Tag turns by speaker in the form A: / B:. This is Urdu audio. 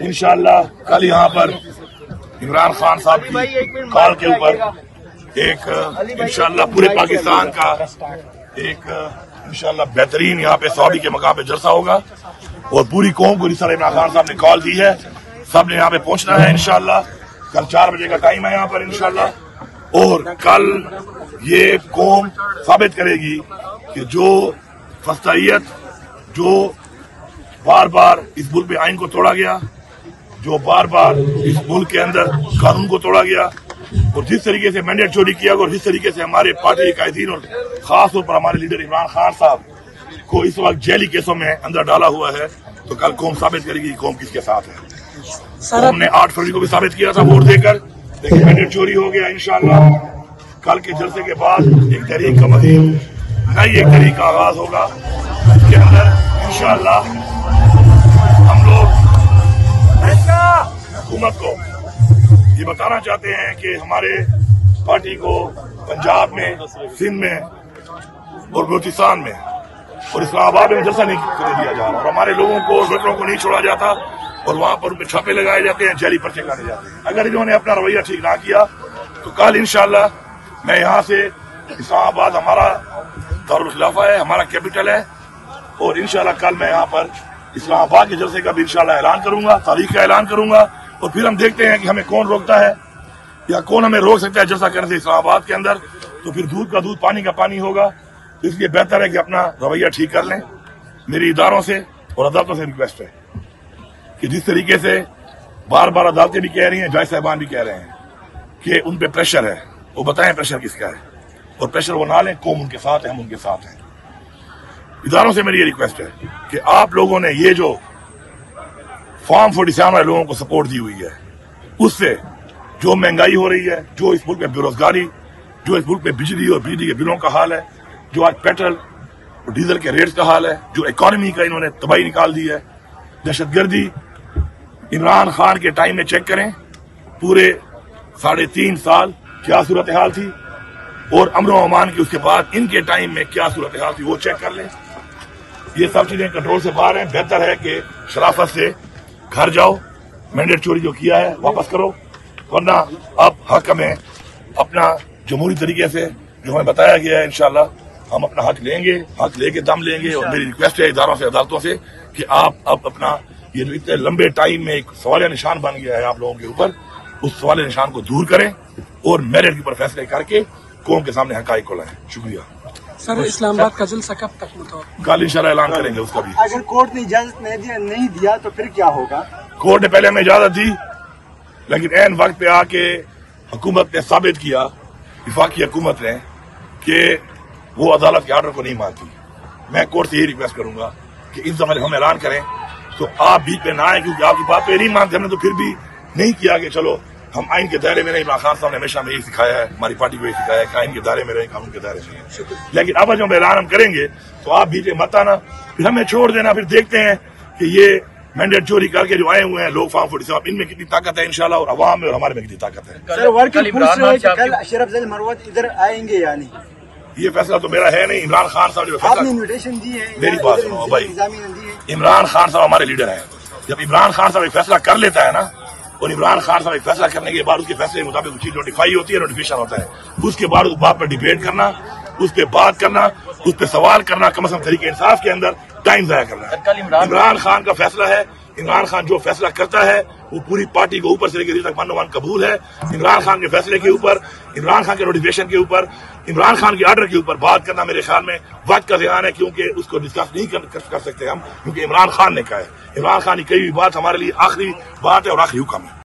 A: انشاءاللہ کل یہاں پر عمران خان صاحب کی کال کے اوپر ایک، انشاءاللہ پورے پاکستان کا ایک، انشاءاللہ بہترین یہاں پہ سعودی کے مقام پہ جلسہ ہوگا اور پوری قوم کو رسال عمران خان صاحب نے کال دی ہے۔ سب نے یہاں پہ پہنچنا ہے انشاءاللہ۔ کل چار بجے کا ٹائم ہے یہاں پر انشاءاللہ۔ اور کل یہ قوم ثابت کرے گی کہ جو فستائیت جو بار بار اس ملک میں آئین کو توڑا گیا جو بار بار اس ملک کے اندر قانون کو توڑا گیا اور جس طریقے سے مینڈیٹ چوری کیا گیا اور جس طریقے سے ہمارے پارٹی قائدین اور خاص طور پر ہمارے لیڈر عمران خان صاحب کو اس وقت جیلی کیسوں میں اندر ڈالا ہوا ہے تو کل قوم ثابت کرے گی قوم کس کے ساتھ ہے۔ ہم نے آٹھ فروری کو بھی ثابت کیا تھا ووٹ دے کر لیکن مینڈیٹ چوری ہو گیا انشاءاللہ۔ کل کے جلسے کے بعد ایک تحریک کا مزید نئی ایک تحریک کا آغاز ہوگا اس کے اندر انشاءاللہ حکومت کو۔ یہ بتانا چاہتے ہیں کہ ہمارے پارٹی کو پنجاب میں، سندھ میں اور بلوچستان میں اور اسلام آباد میں جلسہ نہیں کرنے دیا جا رہا۔ اور ہمارے لوگوں کو ڈاکٹروں کو نہیں چھوڑا جاتا اور وہاں پر ان پہ چھاپے لگائے جاتے ہیں، جیلی پرچے کاٹے جاتے ہیں۔ اگر انہوں نے اپنا رویہ ٹھیک نہ کیا تو کل انشاءاللہ میں یہاں سے اسلام آباد ہمارا دارالخلافہ ہے، ہمارا کیپٹل ہے اور انشاءاللہ کل میں یہاں پر اسلام آباد کے جلسے کا بھی انشاءاللہ اعلان کروں گا، تاریخ کا اعلان کروں گا۔ اور پھر ہم دیکھتے ہیں کہ ہمیں کون روکتا ہے یا کون ہمیں روک سکتا ہے جلسہ کرنے سے اسلام آباد کے اندر، تو پھر دودھ کا دودھ پانی کا پانی ہوگا۔ اس لیے بہتر ہے کہ اپنا رویہ ٹھیک کر لیں۔ میری اداروں سے اور عدالتوں سے ریکویسٹ ہے کہ جس طریقے سے بار بار عدالتیں بھی کہہ رہی ہیں جائے صاحبان بھی کہہ رہے ہیں کہ ان پہ پریشر ہے۔ وہ بتائیں پریشر کس کا ہے۔ اور پریشر وہ نہ لیں، قوم ان کے ساتھ ہے ہم ان کے ساتھ ہیں۔ اداروں سے میری یہ ریکویسٹ ہے کہ آپ لوگوں نے یہ جو فارم فورٹی سیون والے لوگوں کو سپورٹ دی ہوئی ہے۔ اس سے جو مہنگائی ہو رہی ہے، جو اس ملک میں بے روزگاری، جو اس ملک میں بجلی اور بجلی کے بلوں کا حال ہے، جو آج پیٹرول اور ڈیزل کے ریٹس کا حال ہے، جو اکانومی کا انہوں نے تباہی نکال دی ہے۔ دہشت گردی، عمران خان کے ٹائم میں چیک کریں، پورے ساڑھے تین سال کیا صورتحال تھی اور امن و امان کے اس کے بعد ان کے ٹائم میں کیا صورتحال تھی وہ چیک کر لیں۔ یہ سب چیزیں کنٹرول سے باہر ہیں۔ بہتر ہے کہ شرافت سے گھر جاؤ مینڈیٹ چوری جو کیا ہے، واپس کرو۔ ورنہ اب حق ہمیں اپنا جمہوری طریقے سے جو ہمیں بتایا گیا ہے، انشاءاللہ ہم اپنا حق لیں گے، حق لے کے دم لیں گے۔ اور میری ریکویسٹ ہے اداروں سے، عدالتوں سے کہ آپ اب اپنا یہ جو اتنے لمبے ٹائم میں ایک سوال نشان بن گیا ہے آپ لوگوں کے اوپر، اس سوال نشان کو دور کریں اور میرٹ کے اوپر فیصلے کر کے قوم کے سامنے حقائق کو لائیں۔ شکریہ۔
B: سر اسلام آباد کا جلسہ کب تک متوقع؟
A: کل انشاءاللہ اعلان کریں گے اس کا بھی.
C: اگر کورٹ نے اجازت نہیں دیا نہیں دیا تو پھر کیا ہوگا؟
A: کورٹ نے پہلے ہمیں اجازت دی لیکن این وقت پہ آ کے حکومت نے ثابت کیا وفاقی حکومت نے کہ وہ عدالت کے آرڈر کو نہیں مانتی۔ میں کورٹ سے یہی ریکویسٹ کروں گا کہ اس دفعہ ہم اعلان کریں۔ تو آپ بیچ پہ نہ آئیں کیونکہ آپ کی بات پہ نہیں مانتے ہم نے تو پھر بھی نہیں کیا کہ چلو ہم آئین کے دائرے میں نہیں عمران خان صاحب نے ہمیشہ میں یہی سکھایا ہے ہماری پارٹی کو یہی سکھایا ہے کہ آئین کے دائرے میں رہیں قانون کے دائرے میں رہیں۔ لیکن اب جب اعلان ہم کریں گے تو آپ بیچ مت آنا۔ پھر ہمیں چھوڑ دینا پھر دیکھتے ہیں کہ یہ مینڈیٹ چوری کر کے جو آئے ہوئے ہیں لوگ فارم فورٹی صاحب ان میں کتنی طاقت ہے انشاءاللہ اور عوام میں اور ہمارے میں کتنی طاقت ہے۔
C: مروت ادھر آئیں گے یا نہیں؟
A: یہ فیصلہ تو میرا ہے نہیں عمران خان صاحب جو
C: آپ نے
A: فیصلہ
C: انویٹیشن دی ہے
A: میری بات سنو بھائی عمران خان صاحب ہمارے لیڈر ہیں۔ جب عمران خان صاحب ایک فیصلہ کر لیتا ہے نا اور عمران خان صاحب ایک فیصلہ کرنے کے بعد اس کے فیصلے کے مطابق چیز نوٹیفائی ہوتی ہے نوٹیفیکیشن ہوتا ہے۔ اس کے بعد اس بات پر ڈیبیٹ کرنا اس پہ بات کرنا اس پہ سوال کرنا کم از کم طریقے انصاف کے اندر ٹائم ضائع کرنا۔ عمران خان کا فیصلہ ہے عمران خان جو فیصلہ کرتا ہے وہ پوری پارٹی کو اوپر سے لے کے نیچے تک من من قبول ہے۔ عمران خان کے فیصلے کے اوپر، عمران خان کے نوٹیفیکیشن کے اوپر، عمران خان کے آرڈر کے اوپر بات کرنا میرے خیال میں وقت کا دھیان ہے کیونکہ اس کو ڈسکس نہیں کر سکتے ہم، کیونکہ عمران خان نے کہا ہے۔ عمران خان کی کئی بات ہمارے لیے آخری بات ہے اور آخری حکم ہے۔